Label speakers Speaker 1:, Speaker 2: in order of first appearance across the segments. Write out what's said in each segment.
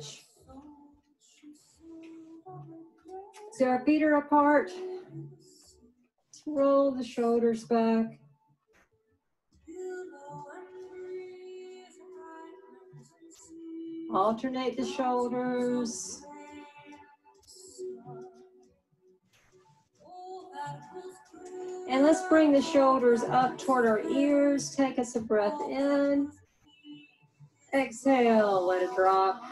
Speaker 1: stretch. So our feet are apart. Roll the shoulders back. Alternate the shoulders. And let's bring the shoulders up toward our ears. Take us a breath in. Exhale, let it drop.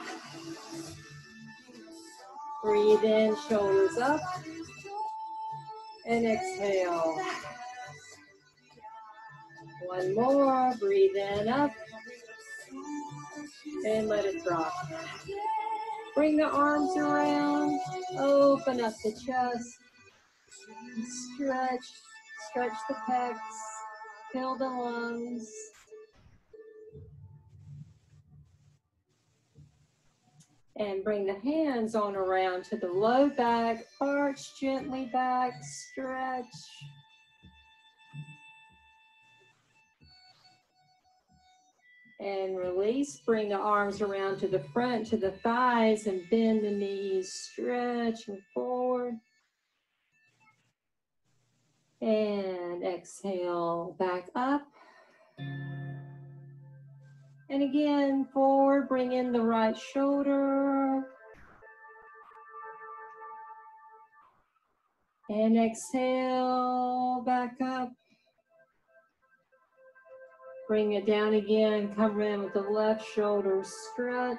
Speaker 1: Breathe in, shoulders up. And exhale. One more, breathe in, up. And let it drop. Bring the arms around, open up the chest. Stretch, stretch the pecs, fill the lungs. And bring the hands on around to the low back, arch gently back, stretch. And release, bring the arms around to the front, to the thighs, and bend the knees, stretch and forward. And exhale, back up. And again, forward, bring in the right shoulder. And exhale, back up. Bring it down again, come in with the left shoulder stretch.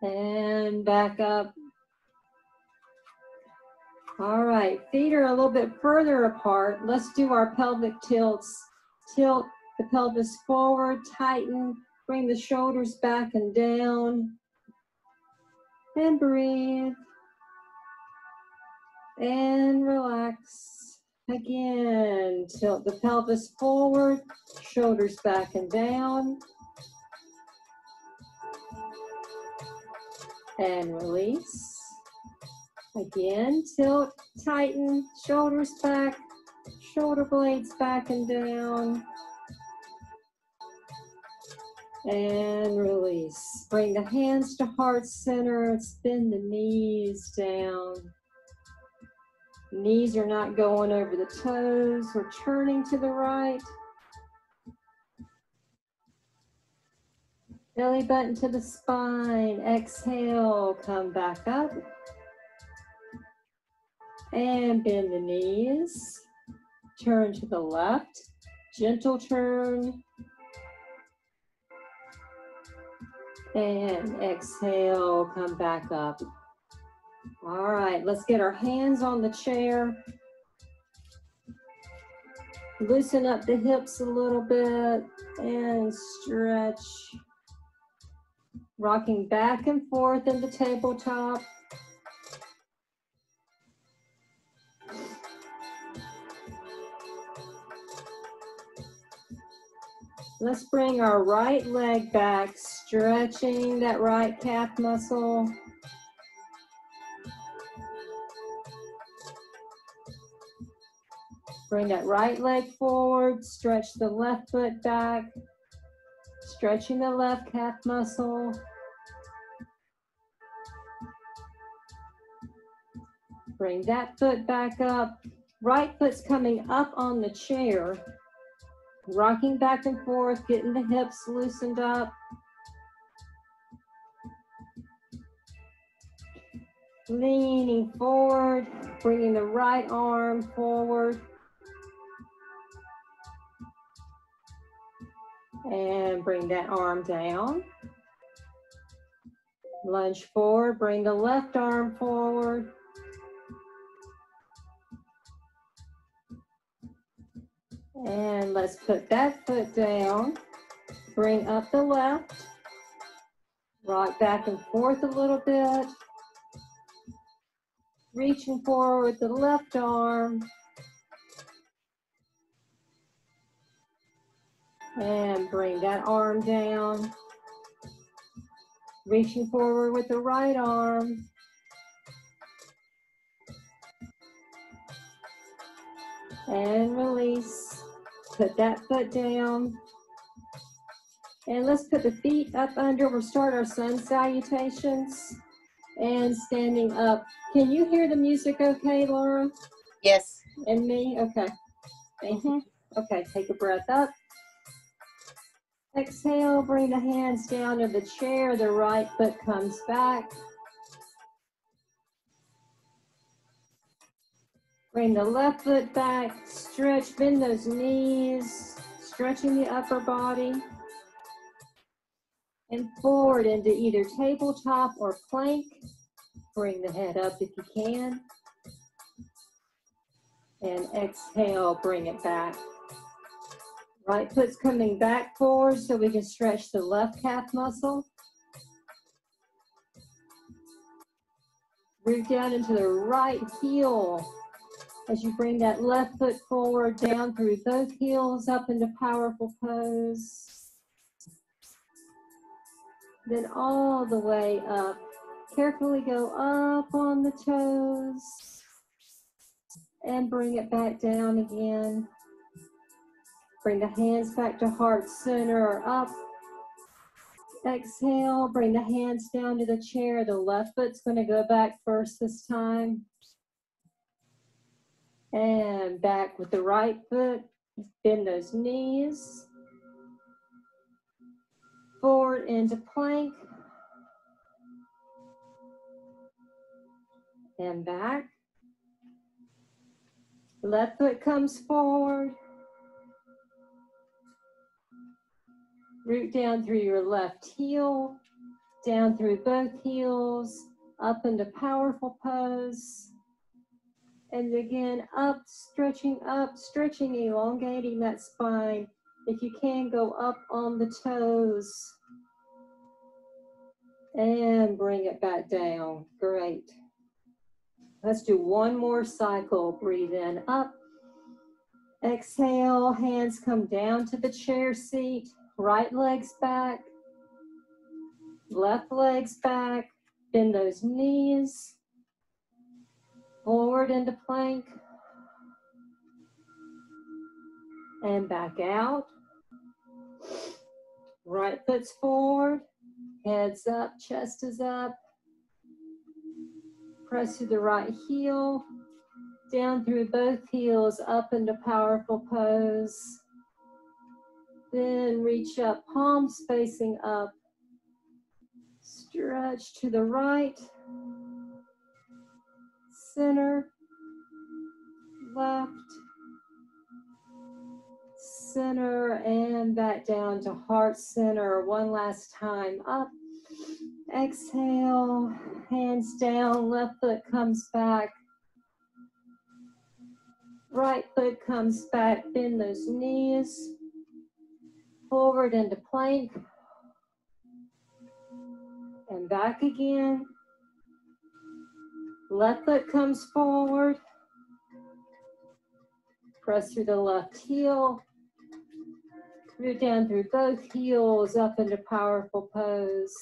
Speaker 1: And back up. All right, feet are a little bit further apart. Let's do our pelvic tilts tilt the pelvis forward, tighten, bring the shoulders back and down. And breathe. And relax. Again, tilt the pelvis forward, shoulders back and down. And release. Again, tilt, tighten, shoulders back, shoulder blades back and down. And release. Bring the hands to heart center. Spin the knees down. Knees are not going over the toes. We're turning to the right. Belly button to the spine. Exhale, come back up. And bend the knees turn to the left, gentle turn. And exhale, come back up. All right, let's get our hands on the chair. Loosen up the hips a little bit and stretch. Rocking back and forth in the tabletop. Let's bring our right leg back, stretching that right calf muscle. Bring that right leg forward, stretch the left foot back, stretching the left calf muscle. Bring that foot back up. Right foot's coming up on the chair rocking back and forth, getting the hips loosened up. Leaning forward, bringing the right arm forward. And bring that arm down. Lunge forward, bring the left arm forward. And let's put that foot down. Bring up the left. Rock back and forth a little bit. Reaching forward with the left arm. And bring that arm down. Reaching forward with the right arm. And release. Put that foot down. And let's put the feet up under. We'll start our sun salutations and standing up. Can you hear the music okay, Laura?
Speaker 2: Yes.
Speaker 1: And me? Okay. Thank you. Okay, take a breath up. Exhale, bring the hands down to the chair. The right foot comes back. Bring the left foot back. Stretch, bend those knees. Stretching the upper body and forward into either tabletop or plank. Bring the head up if you can. And exhale, bring it back. Right foot's coming back forward so we can stretch the left calf muscle. Root down into the right heel as you bring that left foot forward, down through both heels, up into powerful pose then all the way up. Carefully go up on the toes and bring it back down again. Bring the hands back to heart center or up. Exhale, bring the hands down to the chair. The left foot's going to go back first this time. And back with the right foot. Bend those knees forward into plank. And back. Left foot comes forward. Root down through your left heel, down through both heels, up into powerful pose. And again, up, stretching up, stretching, elongating that spine. If you can, go up on the toes. And bring it back down. Great. Let's do one more cycle. Breathe in, up. Exhale, hands come down to the chair seat. Right legs back. Left legs back. Bend those knees. Forward into plank. And back out. Right foot's forward, head's up, chest is up. Press through the right heel, down through both heels, up into powerful pose. Then reach up, palms facing up. Stretch to the right, center, left, center and back down to heart center. One last time. Up. Exhale. Hands down. Left foot comes back. Right foot comes back. Bend those knees. Forward into plank. And back again. Left foot comes forward. Press through the left heel. Root down through both heels up into powerful pose.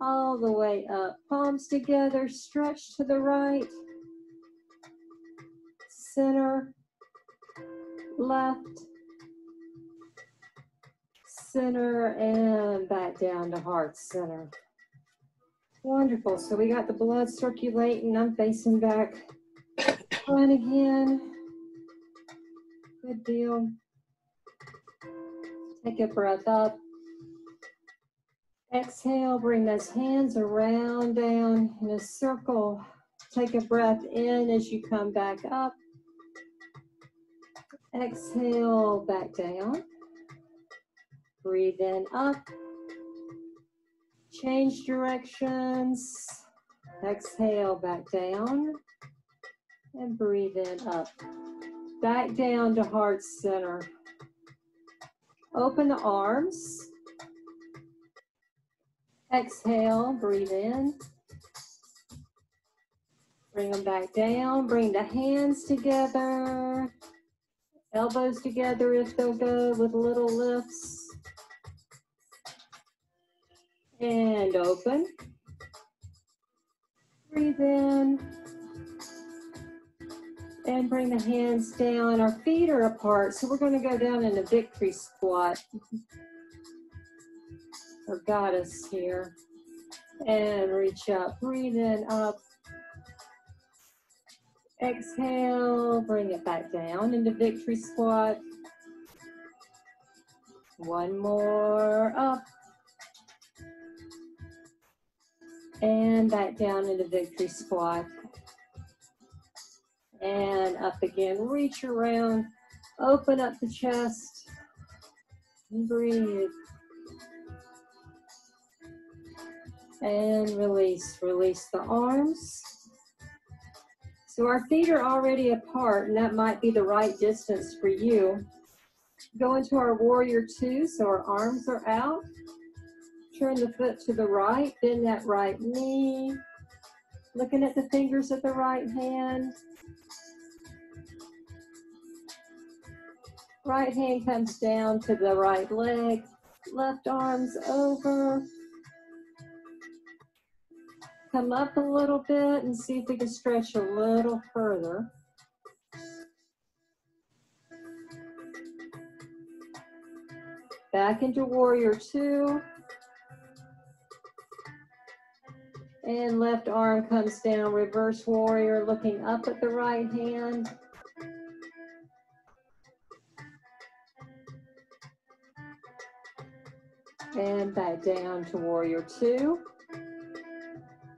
Speaker 1: All the way up. Palms together, stretch to the right. Center, left, center, and back down to heart center. Wonderful. So we got the blood circulating. I'm facing back. One again. Good deal. Take a breath up. Exhale, bring those hands around down in a circle. Take a breath in as you come back up. Exhale, back down. Breathe in up. Change directions. Exhale, back down. And breathe in up. Back down to heart center. Open the arms. Exhale, breathe in. Bring them back down. Bring the hands together. Elbows together if they'll go with little lifts. And open. Breathe in and bring the hands down. Our feet are apart, so we're going to go down in a victory squat. Our goddess here. And reach up, breathe in, up. Exhale, bring it back down into victory squat. One more up. And back down into victory squat. And up again, reach around, open up the chest, and breathe. And release, release the arms. So our feet are already apart and that might be the right distance for you. Go into our warrior two, so our arms are out. Turn the foot to the right, bend that right knee. Looking at the fingers of the right hand. Right hand comes down to the right leg. Left arm's over. Come up a little bit and see if we can stretch a little further. Back into warrior two. And left arm comes down, reverse warrior, looking up at the right hand. And back down to warrior two.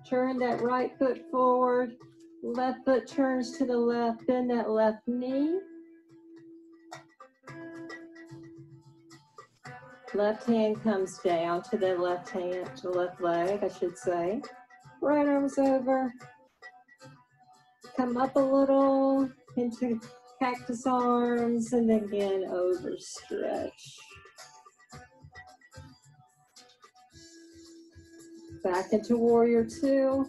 Speaker 1: Turn that right foot forward. Left foot turns to the left, bend that left knee. Left hand comes down to the left hand, to left leg, I should say. Right arm's over. Come up a little into cactus arms and then again overstretch. Back into warrior two.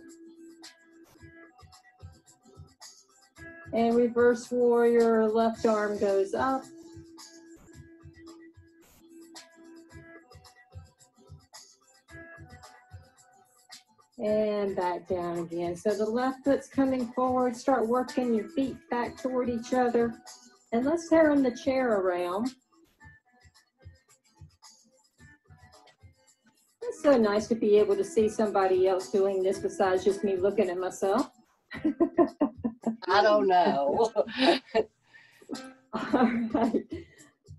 Speaker 1: And reverse warrior, left arm goes up. And back down again. So the left foot's coming forward. Start working your feet back toward each other. And let's turn the chair around. It's so nice to be able to see somebody else doing this besides just me looking at myself.
Speaker 2: I don't know.
Speaker 1: All right.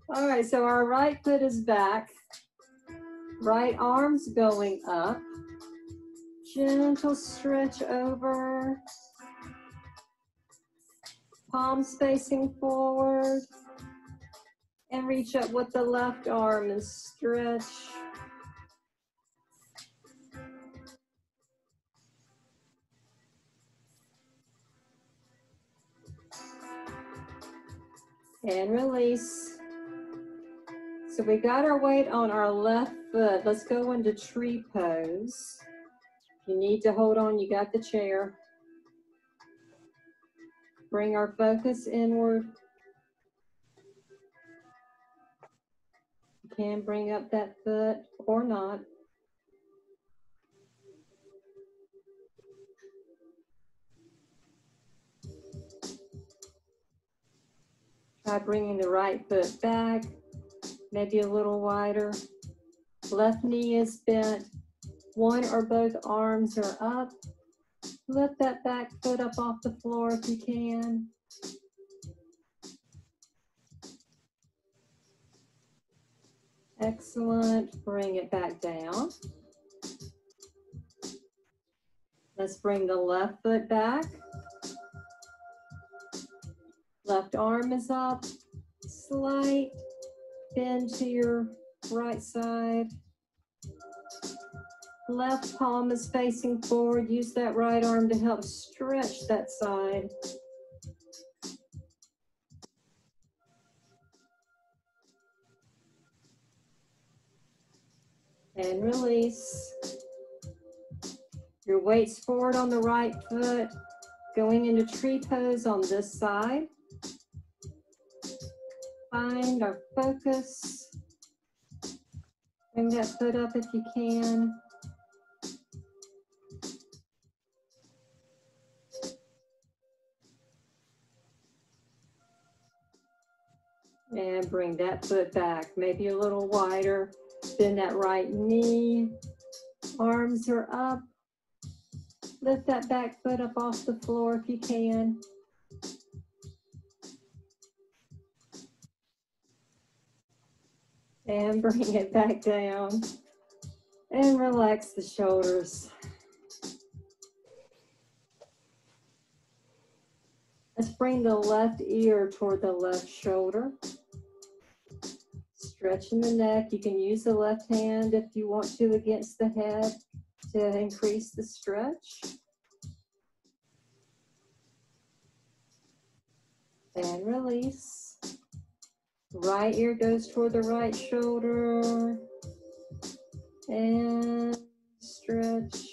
Speaker 1: All right, so our right foot is back. Right arm's going up. Gentle stretch over. Palms facing forward. And reach up with the left arm and stretch. And release. So we got our weight on our left foot. Let's go into tree pose. You need to hold on, you got the chair. Bring our focus inward. You can bring up that foot or not. Try bringing the right foot back, maybe a little wider. Left knee is bent. One or both arms are up. Lift that back foot up off the floor if you can. Excellent. Bring it back down. Let's bring the left foot back. Left arm is up. Slight bend to your right side. Left palm is facing forward. Use that right arm to help stretch that side. And release. Your weight's forward on the right foot, going into tree pose on this side. Find our focus. Bring that foot up if you can. And bring that foot back, maybe a little wider. Bend that right knee. Arms are up. Lift that back foot up off the floor if you can. And bring it back down. And relax the shoulders. Let's bring the left ear toward the left shoulder. Stretching the neck. You can use the left hand if you want to against the head to increase the stretch. And release. Right ear goes toward the right shoulder. And stretch.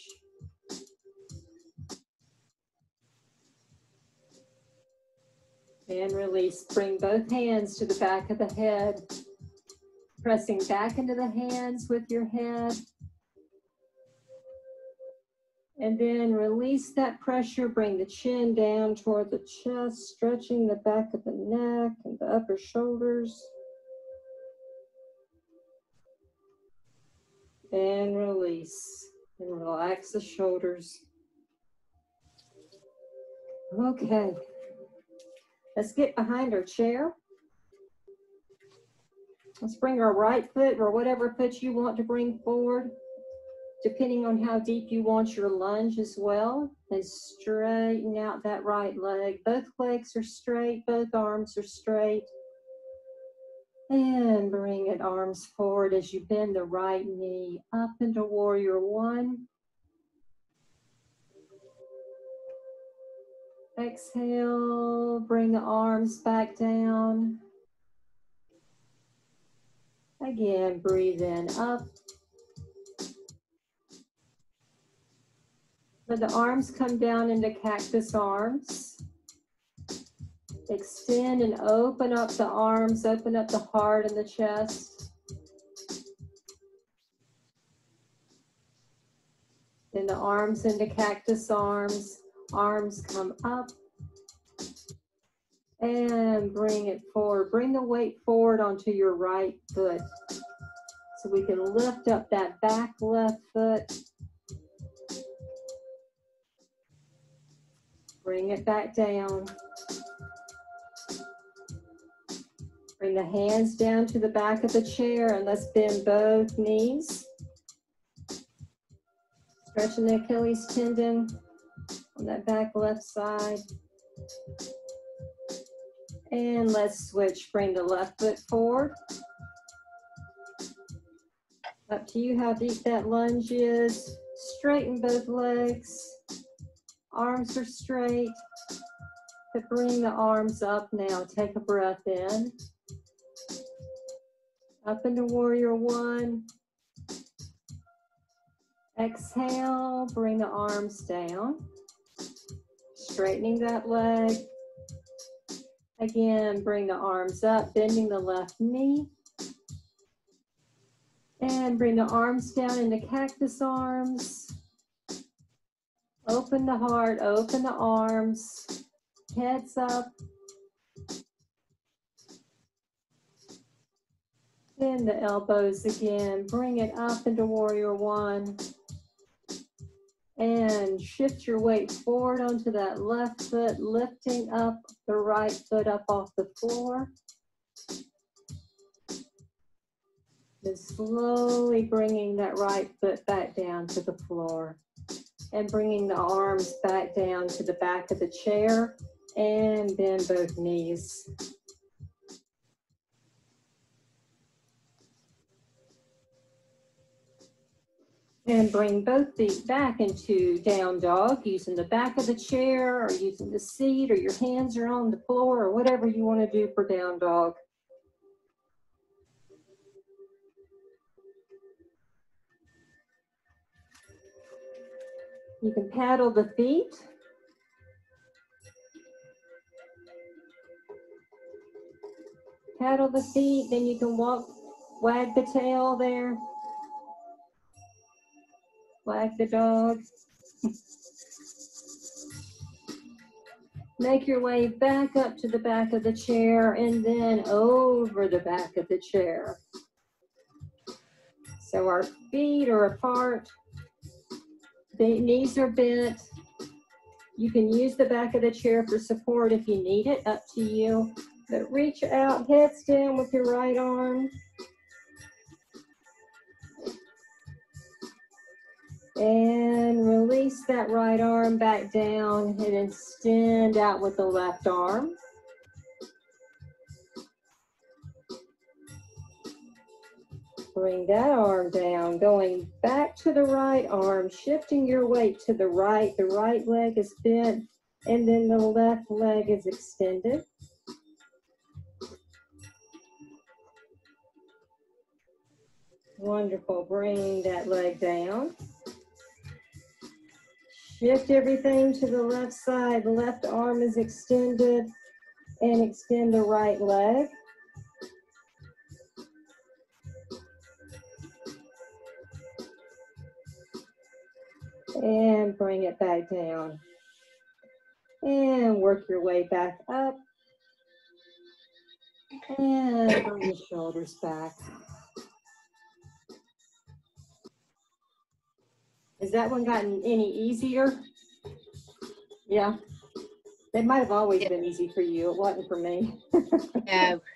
Speaker 1: And release. Bring both hands to the back of the head. Pressing back into the hands with your head. And then release that pressure. Bring the chin down toward the chest, stretching the back of the neck and the upper shoulders. And release. And relax the shoulders. Okay. Let's get behind our chair. Let's bring our right foot or whatever foot you want to bring forward, depending on how deep you want your lunge as well. And straighten out that right leg. Both legs are straight, both arms are straight. And bring it arms forward as you bend the right knee up into warrior one. Exhale, bring the arms back down. Again, breathe in up. Let the arms come down into cactus arms. Extend and open up the arms, open up the heart and the chest. Then the arms into cactus arms arms come up and bring it forward. Bring the weight forward onto your right foot. So we can lift up that back left foot. Bring it back down. Bring the hands down to the back of the chair and let's bend both knees. Stretching the Achilles tendon on that back left side. And let's switch, bring the left foot forward. Up to you how deep that lunge is. Straighten both legs. Arms are straight. Bring the arms up now. Take a breath in. Up into warrior one. Exhale, bring the arms down straightening that leg. Again, bring the arms up, bending the left knee. And bring the arms down into cactus arms. Open the heart, open the arms, heads up. Bend the elbows again, bring it up into warrior one and shift your weight forward onto that left foot, lifting up the right foot up off the floor. And slowly bringing that right foot back down to the floor and bringing the arms back down to the back of the chair and bend both knees. And bring both feet back into down dog using the back of the chair or using the seat or your hands are on the floor or whatever you want to do for down dog. You can paddle the feet. Paddle the feet, then you can walk, wag the tail there. Wag the dog. Make your way back up to the back of the chair and then over the back of the chair. So our feet are apart. The knees are bent. You can use the back of the chair for support if you need it, up to you. But reach out, heads down with your right arm. And release that right arm back down and extend out with the left arm. Bring that arm down, going back to the right arm, shifting your weight to the right. The right leg is bent, and then the left leg is extended. Wonderful. Bring that leg down. Shift everything to the left side. The left arm is extended and extend the right leg. And bring it back down. And work your way back up. And bring the shoulders back. Has that one gotten any easier? Yeah. It might have always
Speaker 2: Yeah.
Speaker 1: been easy for you. It wasn't for me.
Speaker 2: No.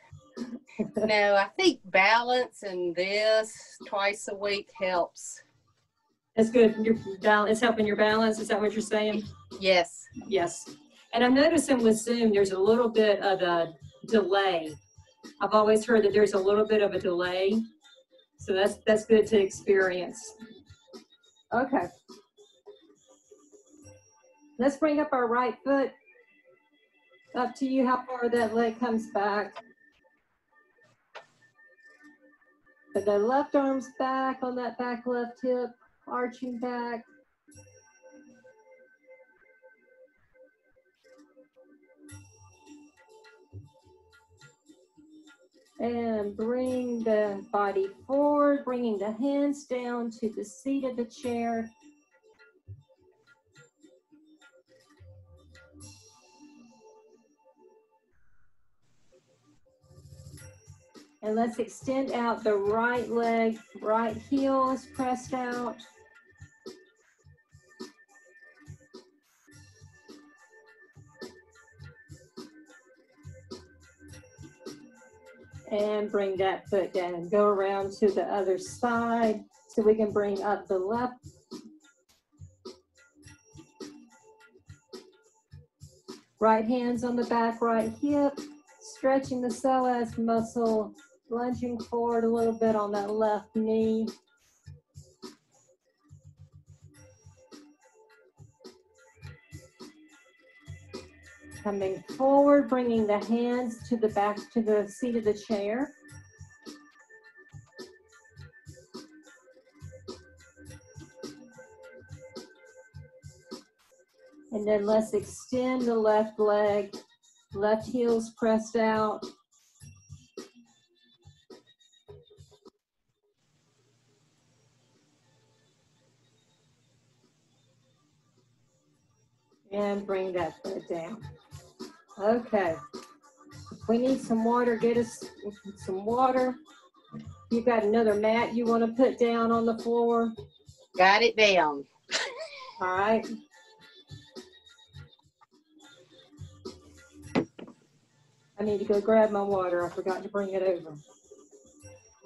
Speaker 2: No, I think balance and this twice a week helps.
Speaker 1: That's good. Your balance, it's helping your balance. Is that what you're saying?
Speaker 2: Yes.
Speaker 1: Yes. And I'm noticing with Zoom, there's a little bit of a delay. I've always heard that there's a little bit of a delay. So that's, that's good to experience. Okay. Let's bring up our right foot. Up to you how far that leg comes back. But the left arm's back on that back left hip, arching back. And bring the body forward, bringing the hands down to the seat of the chair. And let's extend out the right leg, right heel is pressed out. And bring that foot down. Go around to the other side so we can bring up the left. Right hands on the back, right hip, stretching the psoas muscle, lunging forward a little bit on that left knee. Coming forward, bringing the hands to the back, to the seat of the chair. And then let's extend the left leg, left heel's pressed out. And bring that foot down. Okay. If we need some water, get us some water. You got another mat you want to put down on the floor?
Speaker 2: Got it down.
Speaker 1: All right. I need to go grab my water. I forgot to bring it over.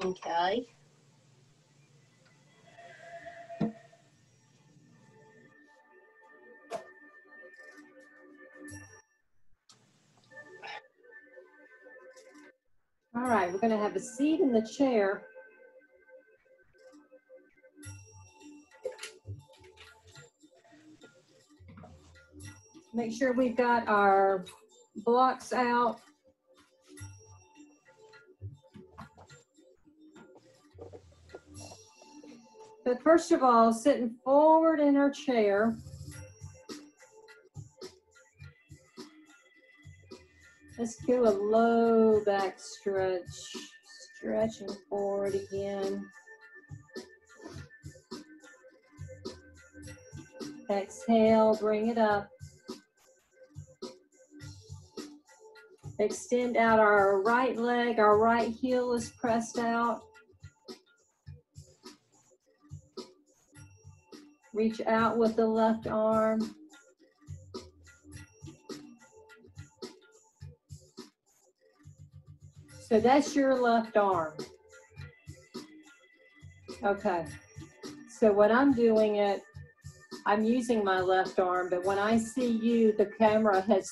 Speaker 2: Okay.
Speaker 1: All right, we're gonna have a seat in the chair. Make sure we've got our blocks out. But first of all, sitting forward in our chair. Let's do a low back stretch, stretching forward again. Exhale, bring it up. Extend out our right leg, our right heel is pressed out. Reach out with the left arm. So that's your left arm. Okay. So when I'm doing it, I'm using my left arm, but when I see you, the camera has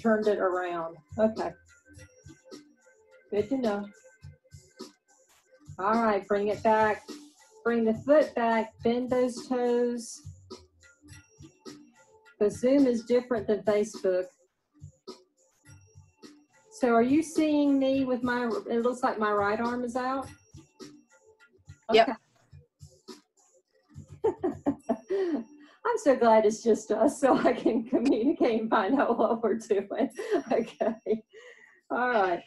Speaker 1: turned it around. Okay. Good to know. All right, bring it back. Bring the foot back, bend those toes. The Zoom is different than Facebook. So are you seeing me with my, it looks like my right arm is out?
Speaker 2: Yep.
Speaker 1: I'm so glad it's just us so I can communicate and find out what we're doing. Okay. All right.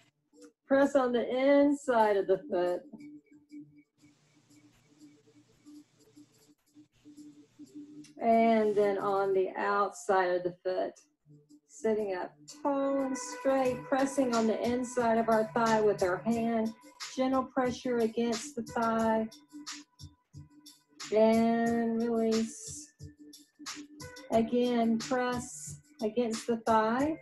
Speaker 1: Press on the inside of the foot. And then on the outside of the foot. Sitting up tall and straight, pressing on the inside of our thigh with our hand. Gentle pressure against the thigh. And release. Again, press against the thigh.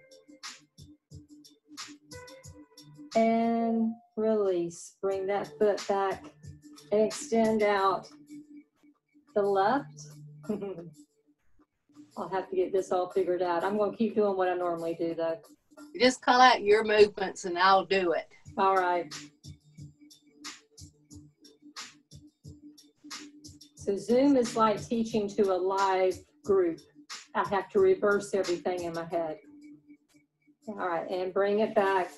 Speaker 1: And release. Bring that foot back and extend out the left. I'll have to get this all figured out. I'm going to keep doing what I normally do though.
Speaker 2: Just call out your movements and I'll do it.
Speaker 1: All right. So Zoom is like teaching to a live group. I have to reverse everything in my head. All right, and bring it back.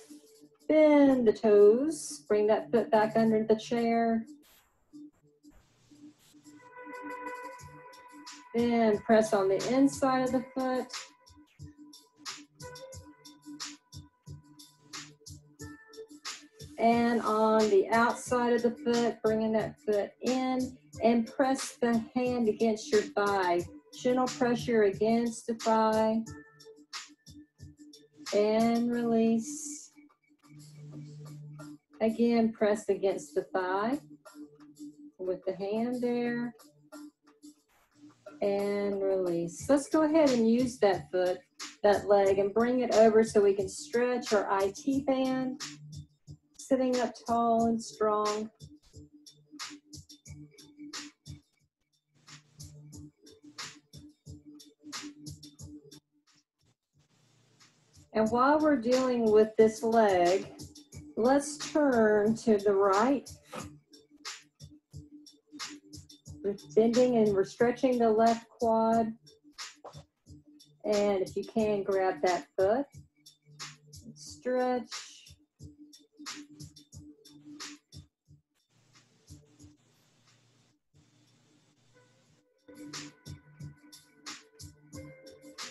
Speaker 1: Bend the toes. Bring that foot back under the chair. Then press on the inside of the foot. And on the outside of the foot, bringing that foot in and press the hand against your thigh. Gentle pressure against the thigh. And release. Again, press against the thigh with the hand there. And release. Let's go ahead and use that foot, that leg, and bring it over so we can stretch our IT band. Sitting up tall and strong. And while we're dealing with this leg, let's turn to the right. We're bending and we're stretching the left quad. And if you can, grab that foot. Stretch.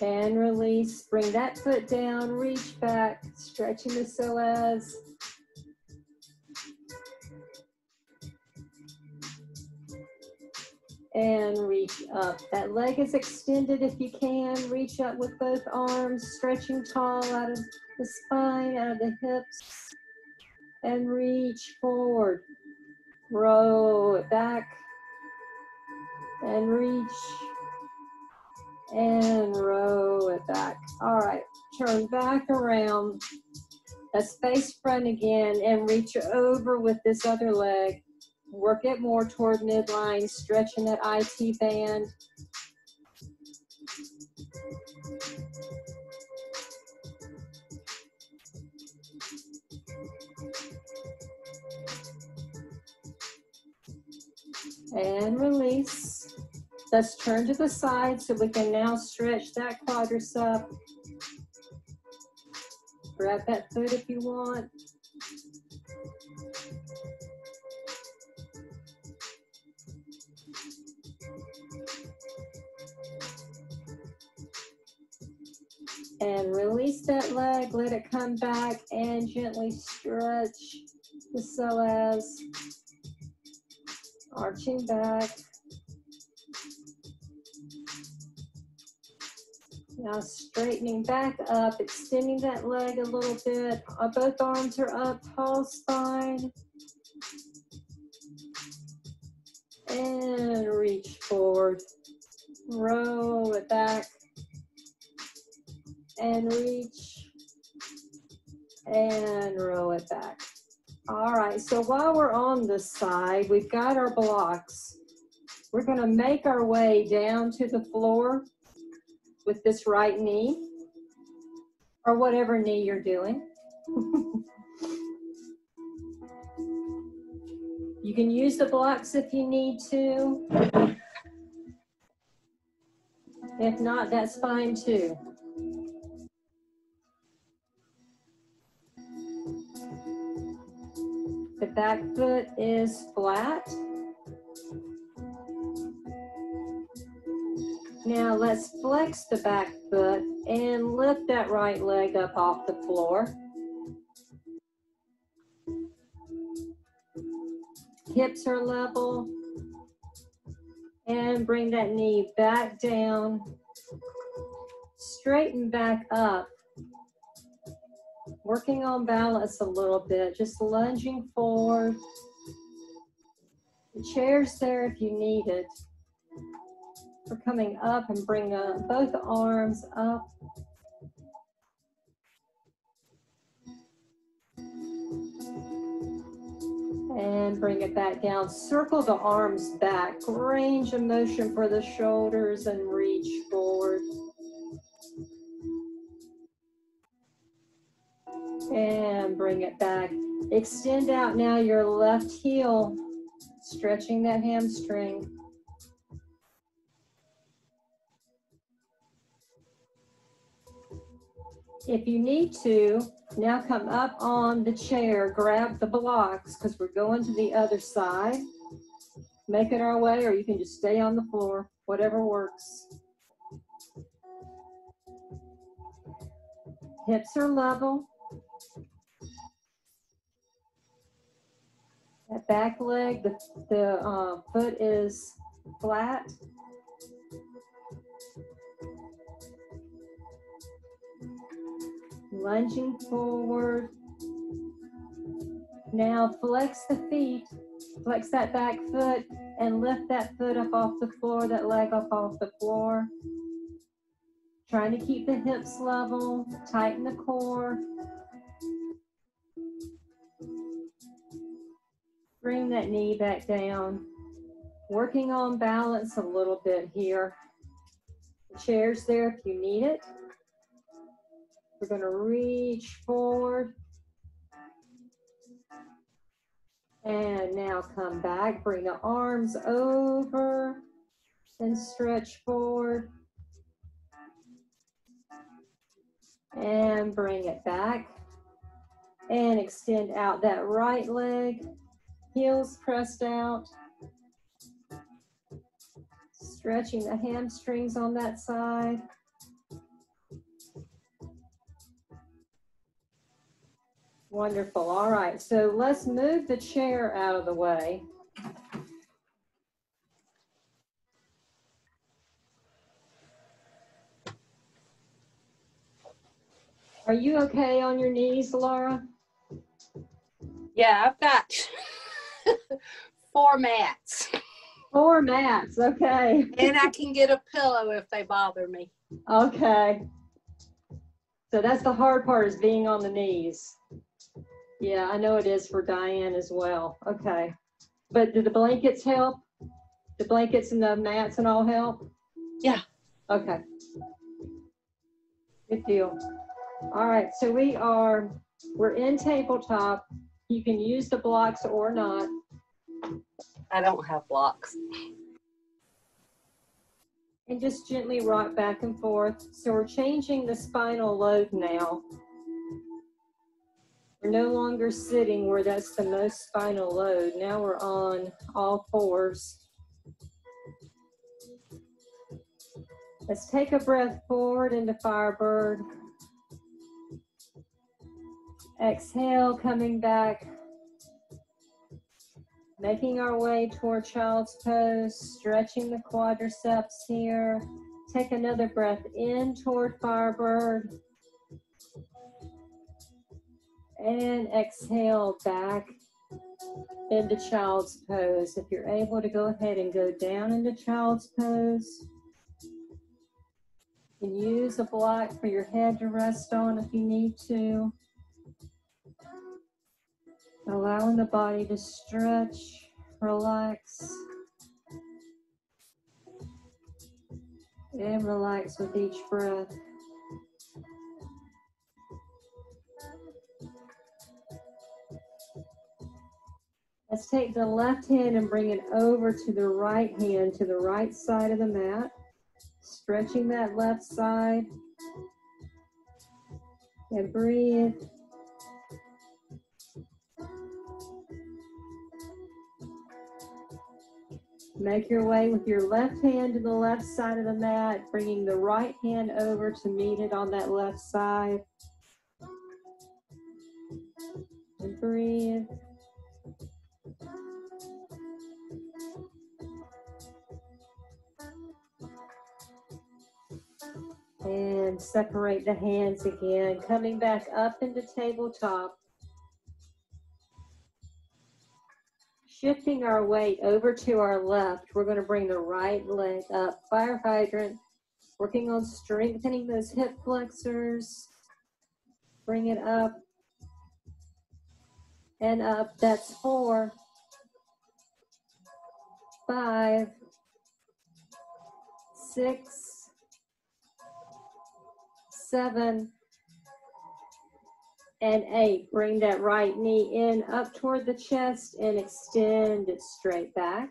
Speaker 1: And release. Bring that foot down, reach back, stretching the psoas. And reach uh, up. That leg is extended if you can. Reach up with both arms, stretching tall out of the spine, out of the hips. And reach forward. Row it back. And reach and row it back. All right, turn back around. Let's face front again and reach over with this other leg. Work it more toward midline, stretching that IT band. And release. Let's turn to the side so we can now stretch that quadricep. Grab that foot if you want. And release that leg, let it come back and gently stretch the psoas, arching back. Now straightening back up, extending that leg a little bit. Uh, both arms are up, tall spine. And reach forward. roll it back, and reach, and roll it back. All right, so while we're on the side, we've got our blocks. We're gonna make our way down to the floor with this right knee, or whatever knee you're doing. You can use the blocks if you need to. If not, that's fine too. Back foot is flat. Now let's flex the back foot and lift that right leg up off the floor. Hips are level. And bring that knee back down. Straighten back up. Working on balance a little bit, just lunging forward. The chair's there if you need it. We're coming up and bring up both arms up. And bring it back down. Circle the arms back. Range of motion for the shoulders and reach forward. Bring it back. Extend out now your left heel, stretching that hamstring. If you need to, now come up on the chair, grab the blocks because we're going to the other side. Make it our way, or you can just stay on the floor, whatever works. Hips are level. That back leg, the, the uh, foot is flat. lunging forward. Now flex the feet, flex that back foot and lift that foot up off the floor, that leg up off the floor. Trying to keep the hips level, tighten the core. Bring that knee back down. Working on balance a little bit here. The chair's there if you need it. We're going to reach forward. And now come back, bring the arms over and stretch forward. And bring it back. And extend out that right leg, heels pressed out. Stretching the hamstrings on that side. Wonderful. All right. So let's move the chair out of the way. Are you okay on your knees, Laura?
Speaker 2: Yeah, I've got four mats.
Speaker 1: Four mats. Okay.
Speaker 2: and I can get a pillow if they bother me.
Speaker 1: Okay. So that's the hard part is being on the knees. Yeah, I know it is for Diane as well. Okay. But do the blankets help? The blankets and the mats and all help?
Speaker 2: Yeah.
Speaker 1: Okay. Good deal. All right, so we are, we're in tabletop. You can use the blocks or not.
Speaker 2: I don't have blocks.
Speaker 1: And just gently rock back and forth. So we're changing the spinal load now. We're no longer sitting where that's the most spinal load. Now we're on all fours. Let's take a breath forward into Firebird. Exhale, coming back. Making our way toward Child's Pose, stretching the quadriceps here. Take another breath in toward Firebird and exhale back into child's pose. If you're able to go ahead and go down into child's pose. Can use a block for your head to rest on if you need to. Allowing the body to stretch, relax, and relax with each breath. Let's take the left hand and bring it over to the right hand, to the right side of the mat. Stretching that left side. And breathe. Make your way with your left hand to the left side of the mat, bringing the right hand over to meet it on that left side. And breathe. And separate the hands again, coming back up into tabletop. Shifting our weight over to our left, we're going to bring the right leg up, fire hydrant, working on strengthening those hip flexors. Bring it up and up. That's four, five, six, seven, and eight. Bring that right knee in up toward the chest and extend it straight back.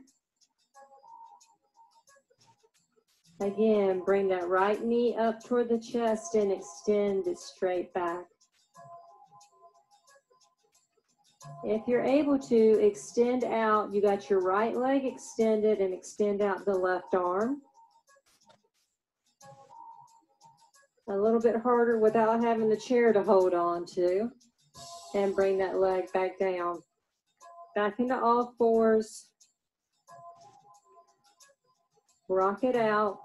Speaker 1: Again, bring that right knee up toward the chest and extend it straight back. If you're able to extend out, you got your right leg extended and extend out the left arm. A little bit harder without having the chair to hold on to. And bring that leg back down. Back into all fours. Rock it out.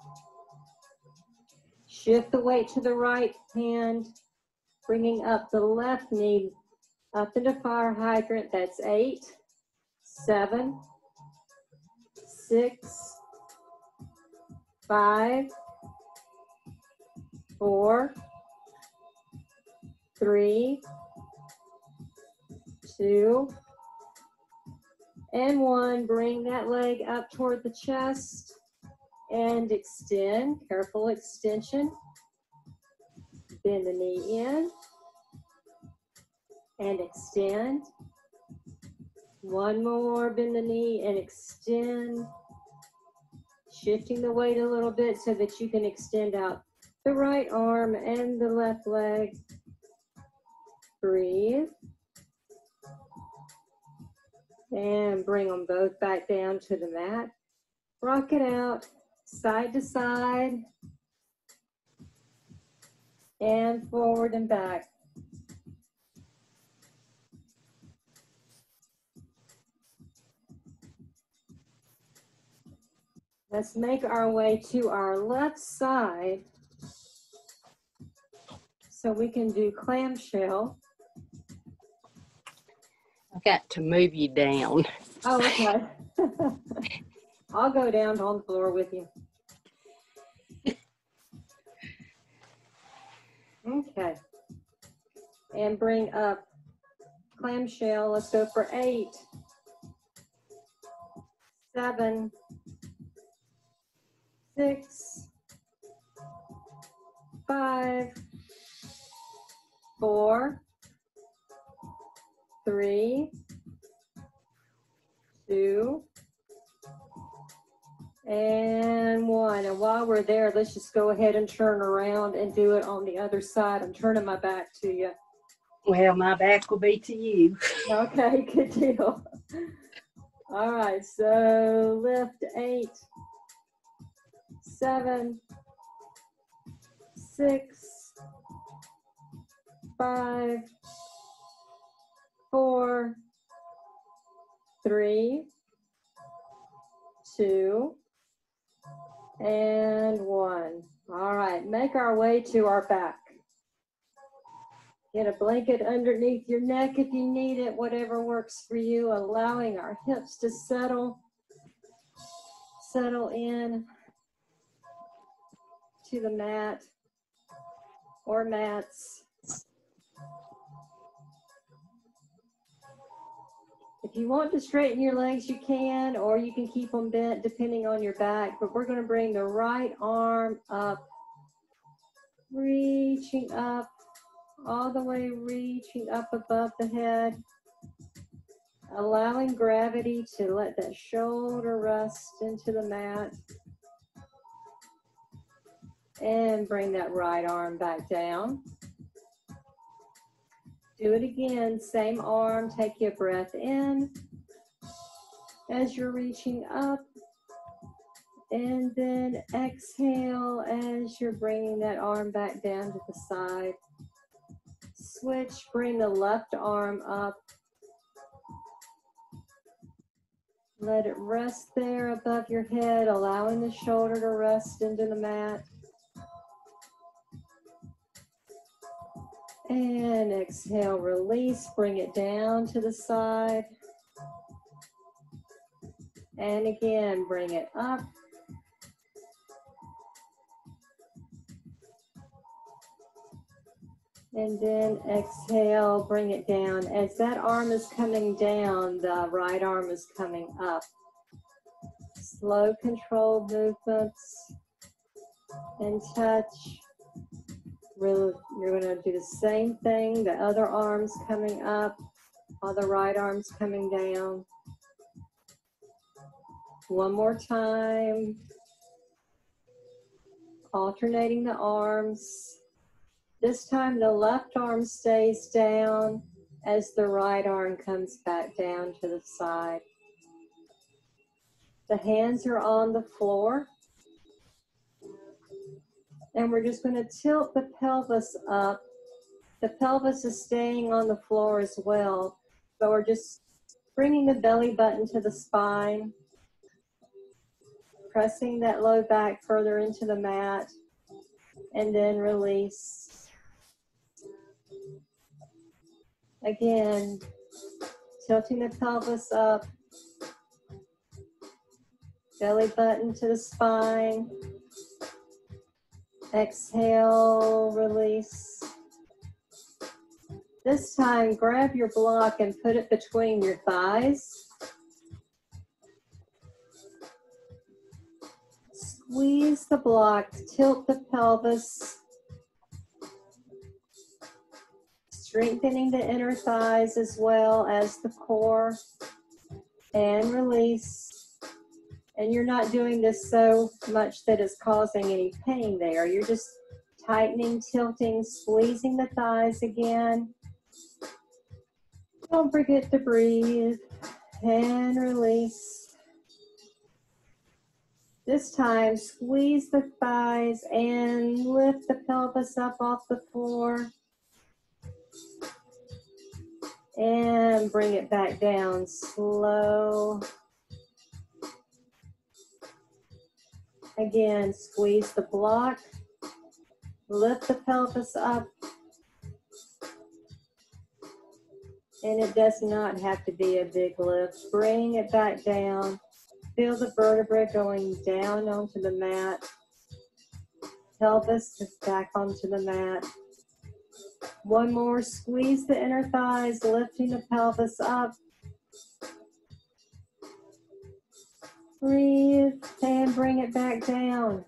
Speaker 1: Shift the weight to the right hand, bringing up the left knee up into fire hydrant. That's eight, seven, six, five, four, three, two, and one. Bring that leg up toward the chest and extend. Careful extension. Bend the knee in and extend. One more, bend the knee and extend. Shifting the weight a little bit so that you can extend out the right arm and the left leg. Breathe. And bring them both back down to the mat. Rock it out side to side and forward and back. Let's make our way to our left side so we can do clamshell.
Speaker 2: I've got to move you down.
Speaker 1: Oh, okay. I'll go down on the floor with you. Okay. And bring up clamshell. Let's go for eight, seven, six, five, four, three, two, and one. And while we're there, let's just go ahead and turn around and do it on the other side. I'm turning my back to you.
Speaker 2: Well, my back will be to you.
Speaker 1: Okay, good deal. All right, so lift eight, seven, six, five, four, three, two, and one. All right, make our way to our back. Get a blanket underneath your neck if you need it, whatever works for you, allowing our hips to settle, settle in. to the mat or mats. If you want to straighten your legs, you can, or you can keep them bent depending on your back. But we're going to bring the right arm up, reaching up, all the way reaching up above the head, allowing gravity to let that shoulder rest into the mat. And bring that right arm back down. Do it again, same arm, take your breath in as you're reaching up. And then exhale as you're bringing that arm back down to the side. Switch, bring the left arm up. Let it rest there above your head, allowing the shoulder to rest into the mat. And exhale, release, bring it down to the side. And again, bring it up. And then exhale, bring it down. As that arm is coming down, the right arm is coming up. Slow, controlled movements and touch. Really, you're going to do the same thing. The other arm's coming up while the right arm's coming down. One more time. Alternating the arms. This time the left arm stays down as the right arm comes back down to the side. The hands are on the floor. And we're just going to tilt the pelvis up. The pelvis is staying on the floor as well, but we're just bringing the belly button to the spine, pressing that low back further into the mat, and then release. Again, tilting the pelvis up, belly button to the spine. Exhale, release. This time, grab your block and put it between your thighs. Squeeze the block, tilt the pelvis, strengthening the inner thighs as well as the core, and release. And you're not doing this so much that it's causing any pain there. You're just tightening, tilting, squeezing the thighs again. Don't forget to breathe and release. This time, squeeze the thighs and lift the pelvis up off the floor. And bring it back down slow. Again, squeeze the block, lift the pelvis up, and it does not have to be a big lift. Bring it back down. Feel the vertebrae going down onto the mat. Pelvis is back onto the mat. One more, squeeze the inner thighs, lifting the pelvis up. Breathe and bring it back down.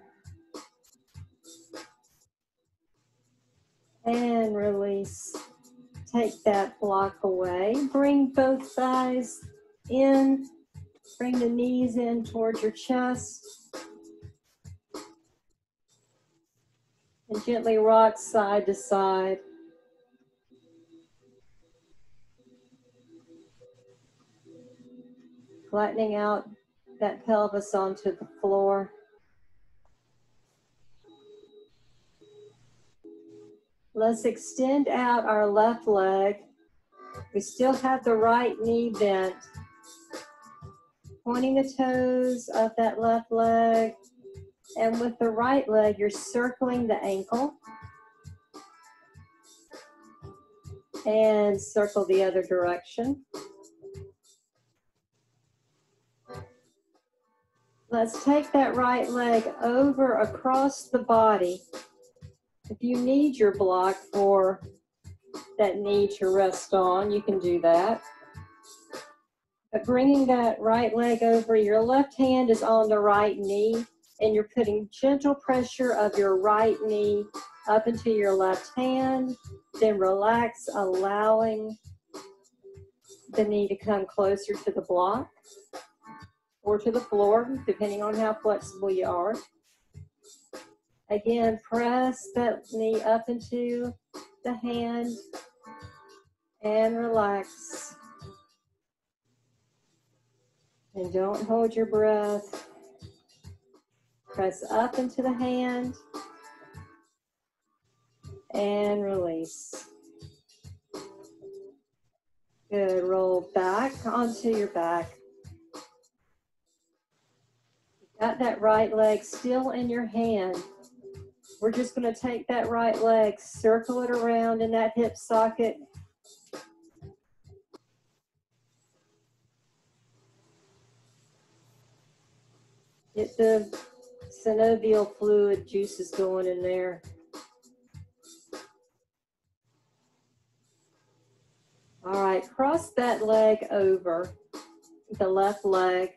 Speaker 1: And release. Take that block away. Bring both thighs in. Bring the knees in towards your chest. And gently rock side to side. Flattening out that pelvis onto the floor. Let's extend out our left leg. We still have the right knee bent. Pointing the toes of that left leg. And with the right leg, you're circling the ankle. And circle the other direction. Let's take that right leg over across the body. If you need your block for that knee to rest on, you can do that. But bringing that right leg over, your left hand is on the right knee, and you're putting gentle pressure of your right knee up into your left hand. Then relax, allowing the knee to come closer to the block or to the floor, depending on how flexible you are. Again, press that knee up into the hand and relax. And don't hold your breath. Press up into the hand and release. Good. Roll back onto your back. Got that right leg still in your hand. We're just going to take that right leg, circle it around in that hip socket. Get the synovial fluid juices going in there. All right, cross that leg over, the left leg.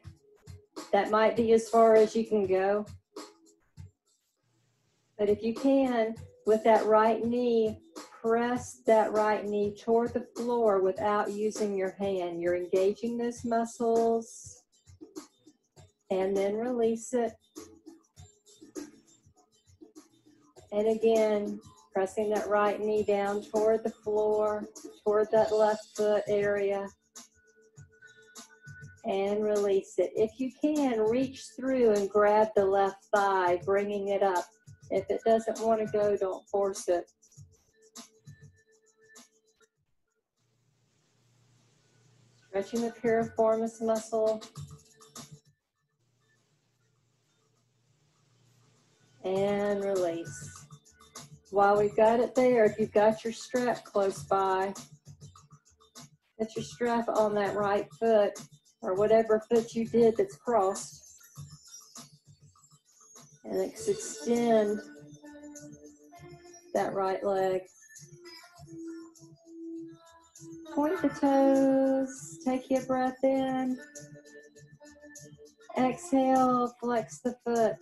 Speaker 1: That might be as far as you can go. But if you can, with that right knee, press that right knee toward the floor without using your hand. You're engaging those muscles and then release it. And again, pressing that right knee down toward the floor, toward that left foot area. And release it. If you can, reach through and grab the left thigh, bringing it up. If it doesn't want to go, don't force it. Stretching the piriformis muscle. And release. While we've got it there, if you've got your strap close by, put your strap on that right foot or whatever foot you did that's crossed. And extend that right leg. Point the toes, take your breath in. Exhale, flex the foot.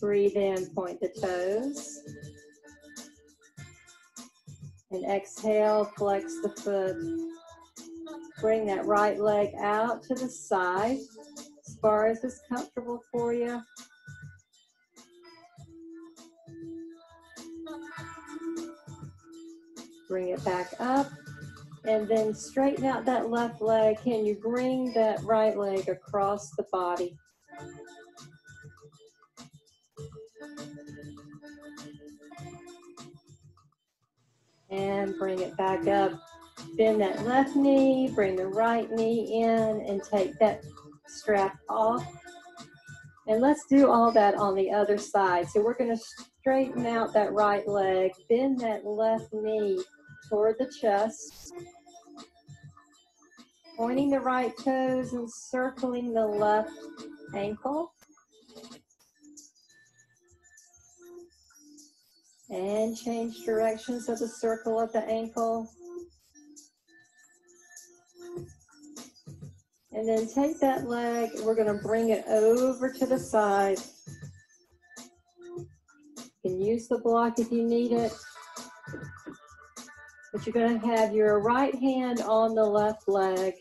Speaker 1: Breathe in, point the toes. And exhale, flex the foot. Bring that right leg out to the side as far as is comfortable for you. Bring it back up and then straighten out that left leg. Can you bring that right leg across the body? And bring it back up. Bend that left knee, bring the right knee in and take that strap off. And let's do all that on the other side. So we're gonna straighten out that right leg, bend that left knee toward the chest, pointing the right toes and circling the left ankle. And change directions of the circle of the ankle. And then take that leg, we're gonna bring it over to the side. You can use the block if you need it. But you're gonna have your right hand on the left leg,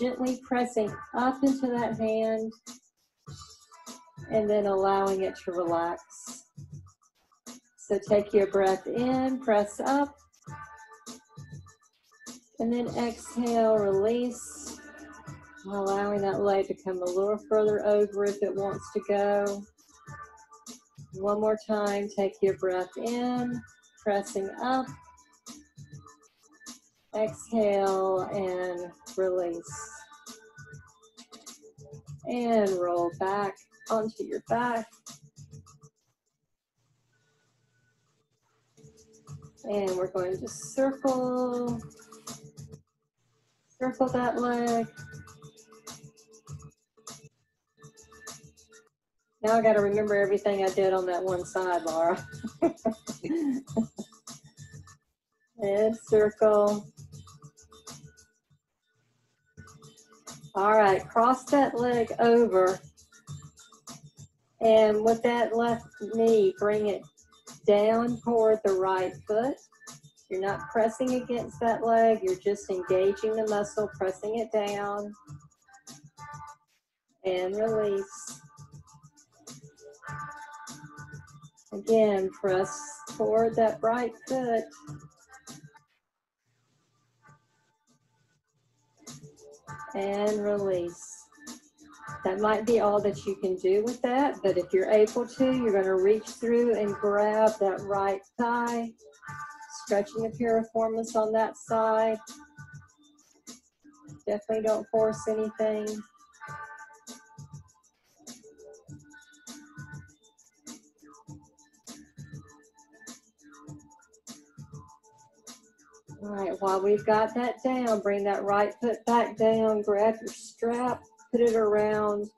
Speaker 1: gently pressing up into that hand, and then allowing it to relax. So take your breath in, press up, and then exhale, release, allowing that leg to come a little further over if it wants to go. One more time, take your breath in, pressing up, exhale, and release. And roll back onto your back. And we're going to circle, circle that leg. Now I got to remember everything I did on that one side, Laura. and circle. All right, cross that leg over. And with that left knee, bring it down toward the right foot. You're not pressing against that leg, you're just engaging the muscle, pressing it down. And release. Again, press toward that right foot. And release. That might be all that you can do with that, but if you're able to, you're going to reach through and grab that right thigh, stretching the piriformis on that side. Definitely don't force anything. All right, while we've got that down, bring that right foot back down, grab your strap, put it around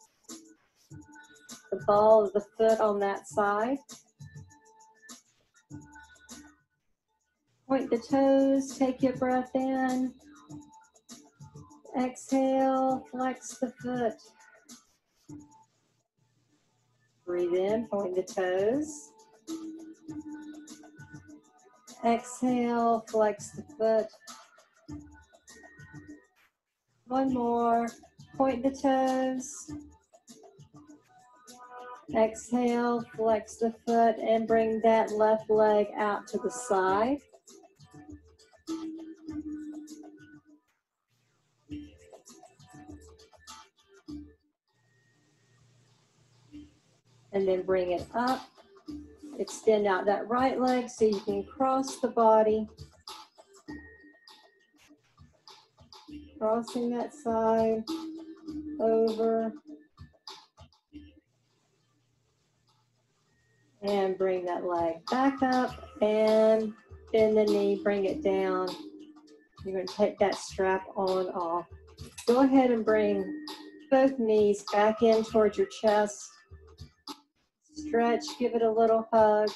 Speaker 1: the ball of the foot on that side. Point the toes, take your breath in. Exhale, flex the foot. Breathe in, point the toes. Exhale, flex the foot. One more. Point the toes. Exhale, flex the foot and bring that left leg out to the side. And then bring it up. Extend out that right leg so you can cross the body. Crossing that side over. And bring that leg back up and bend the knee, bring it down. You're going to take that strap on off. Go ahead and bring both knees back in towards your chest. Stretch, give it a little hug.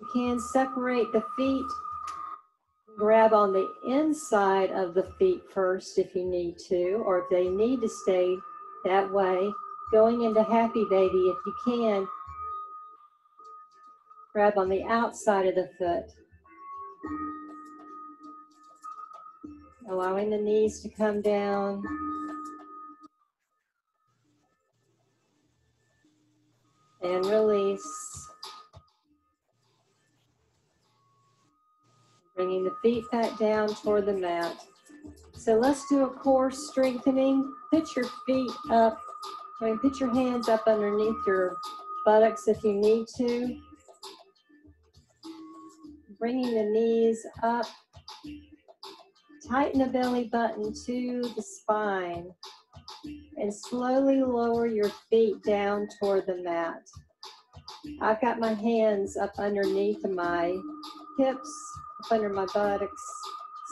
Speaker 1: You can separate the feet grab on the inside of the feet first if you need to, or if they need to stay that way. Going into happy baby, if you can, grab on the outside of the foot. Allowing the knees to come down. And release. Bringing the feet back down toward the mat. So let's do a core strengthening. Put your feet up. I mean, put your hands up underneath your buttocks if you need to. Bringing the knees up. Tighten the belly button to the spine. And slowly lower your feet down toward the mat. I've got my hands up underneath my hips under my buttocks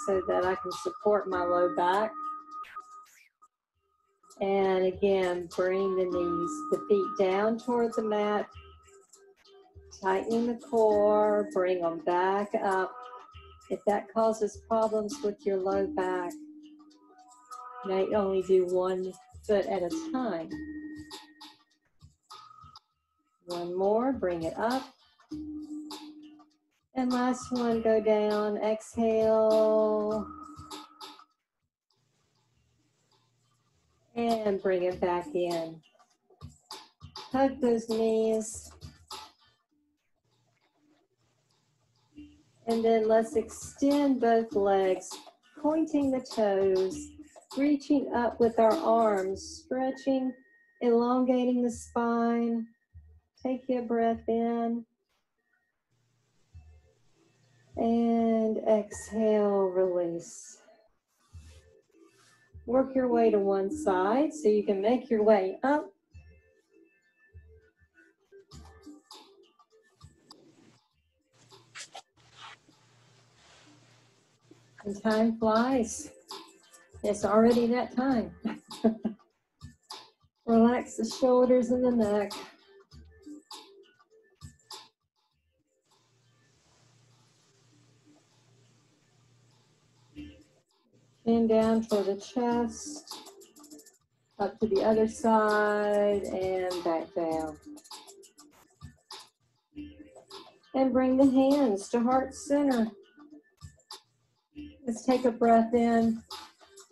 Speaker 1: so that I can support my low back. And again, bring the knees, the feet down toward the mat, tightening the core, bring them back up. If that causes problems with your low back, you only do one foot at a time. One more, bring it up. And last one, go down, exhale. And bring it back in. Hug those knees. And then let's extend both legs, pointing the toes, reaching up with our arms, stretching, elongating the spine. Take your breath in. And exhale, release. Work your way to one side so you can make your way up. And time flies. It's already that time. Relax the shoulders and the neck. Down toward the chest, up to the other side, and back down. And bring the hands to heart center. Let's take a breath in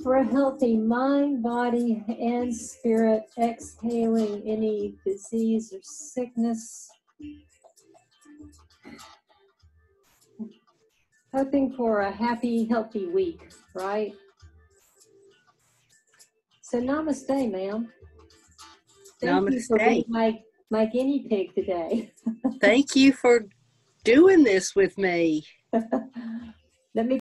Speaker 1: for a healthy mind, body, and spirit, exhaling any disease or sickness. Hoping for a happy, healthy week, right? So, namaste, ma'am. Thank you for being my, my guinea pig today.
Speaker 2: Thank you for doing this with me.
Speaker 1: Let me